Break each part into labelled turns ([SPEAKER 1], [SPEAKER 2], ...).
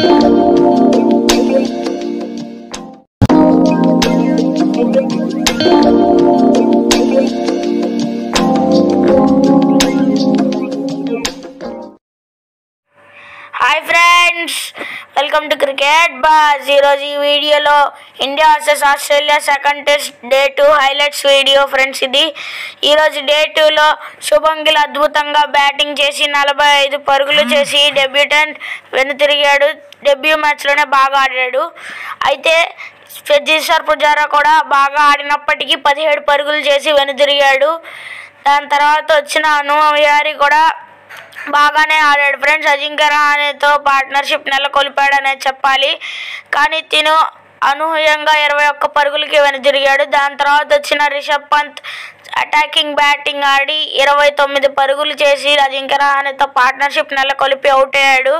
[SPEAKER 1] Thank you. Friends welcome to cricket buzz. ఈరోజు ఈ వీడియోలో India versus Australia second test day two highlights video friends ఇది. ఈరోజు day టూలో శుభం గిల్ అద్భుతంగా బ్యాటింగ్ చేసి నలభై ఐదు పరుగులు చేసి డెబ్యూటెంట్ వెనుతిరిగాడు డెబ్యూ మ్యాచ్లోనే బాగా ఆడాడు. అయితే జేసర్ పుజారా కూడా బాగా ఆడినప్పటికీ పదిహేడు పరుగులు చేసి వెనుతిరిగాడు దాని తర్వాత వచ్చిన అను విహారీ కూడా బాగానే ఆడాడు. ఫ్రెండ్స్ అజింక్య రహానేతో పార్ట్నర్షిప్ నెలకొల్పాడనే చెప్పాలి. కానీ తిను అనూహ్యంగా ఇరవై ఒక్క పరుగులకి వెనుదిరిగాడు దాని తర్వాత వచ్చిన రిషబ్ పంత్ అటాకింగ్ బ్యాటింగ్ ఆడి ఇరవై తొమ్మిది పరుగులు చేసి అజింక్య రహానేతో పార్ట్నర్షిప్ నెలకొల్పి అవుట్ అయ్యాడు.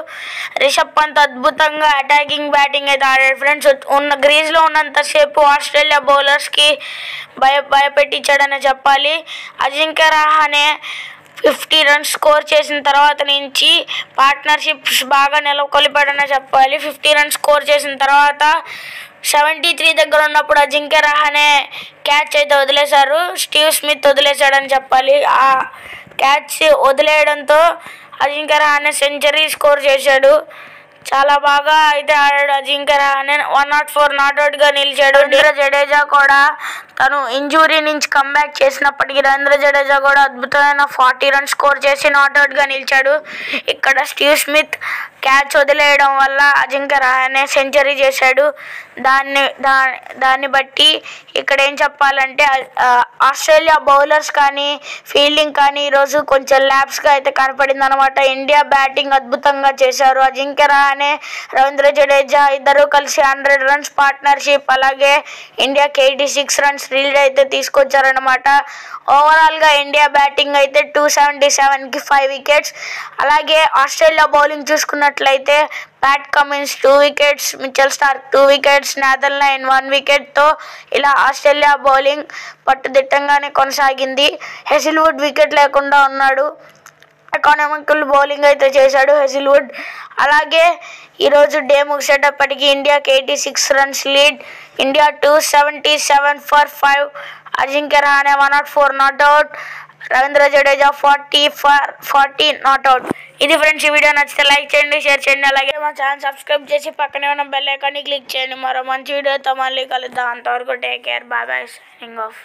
[SPEAKER 1] రిషబ్ పంత్ అద్భుతంగా అటాకింగ్ బ్యాటింగ్ అయితే ఆడాడు. ఫ్రెండ్స్ ఉన్న గ్రీజ్లో ఉన్నంతసేపు ఆస్ట్రేలియా బౌలర్స్కి భయ భయపెట్టించాడనే చెప్పాలి. Ajinkya Rahane fifty runs score చేసిన తర్వాత నుంచి పార్ట్నర్షిప్స్ బాగా నెలకొల్పాడనే చెప్పాలి. ఫిఫ్టీ రన్స్ స్కోర్ చేసిన తర్వాత సెవెంటీ త్రీ దగ్గర ఉన్నప్పుడు అజింక్య రహానే క్యాచ్ అయితే వదిలేశారు. స్టీవ్ స్మిత్ వదిలేశాడని చెప్పాలి. ఆ క్యాచ్ వదిలేయడంతో అజింక్య రహానే సెంచరీ స్కోర్ చేశాడు. చాలా బాగా అయితే ఆడాడు Ajinkya Rahane one not four నాట్అవుట్గా నిలిచాడు. రవీంద్ర జడేజా కూడా తను ఇంజురీ నుంచి కమ్బ్యాక్ చేసినప్పటికీ రవీంద్ర జడేజా కూడా అద్భుతమైన ఫార్టీ రన్స్ స్కోర్ చేసి నాట్అవుట్గా నిలిచాడు. ఇక్కడ స్టీవ్ స్మిత్ క్యాచ్ వదిలేయడం వల్ల అజింక్య రహానే సెంచరీ చేశాడు. దాన్ని దా దాన్ని బట్టి ఇక్కడ ఏం చెప్పాలంటే ఆస్ట్రేలియా బౌలర్స్ కానీ ఫీల్డింగ్ కానీ ఈరోజు కొంచెం ల్యాబ్స్గా అయితే కనపడింది అనమాట ఇండియా బ్యాటింగ్ అద్భుతంగా చేశారు. అజింక్య రహానే రవీంద్ర జడేజా ఇద్దరు కలిసి హండ్రెడ్ రన్స్ పార్ట్నర్షిప్ అలాగే ఇండియాకి ఎయిటీ సిక్స్ రన్స్ రీల్డ్ అయితే తీసుకొచ్చారనమాట ఓవరాల్గా ఇండియా బ్యాటింగ్ అయితే టూ సెవెంటీ సెవెన్కి ఫైవ్ వికెట్స్ అలాగే ఆస్ట్రేలియా బౌలింగ్ చూసుకున్న చూసుకున్నట్లయితే Pat Cummins two wickets Mitchell Starc two wickets Nathan Lyon one వికెట్తో ఇలా ఆస్ట్రేలియా బౌలింగ్ పట్టుదిట్టంగానే కొనసాగింది. హెసిల్వుడ్ వికెట్ లేకుండా ఉన్నాడు. ఎకానమికల్ బౌలింగ్ అయితే చేశాడు హెజిల్వుడ్. అలాగే ఈరోజు డే ముగిసేటప్పటికి ఇండియాకి eighty six runs lead. India two seventy seven for five. Ajinkya Rahane one not four not out Ravindra Jadeja forty for forty not out. ఇది ఫ్రెండ్స్ ఈ వీడియో నచ్చితే లైక్ చేయండి షేర్ చేయండి అలాగే మా ఛానల్ సబ్స్క్రైబ్ చేసి పక్కనే ఉన్న బెల్ ఐకాన్ని క్లిక్ చేయండి. మరో మంచి వీడియోతో మళ్ళీ కలుద్దాం. అంతవరకు take care. Bye bye. Signing off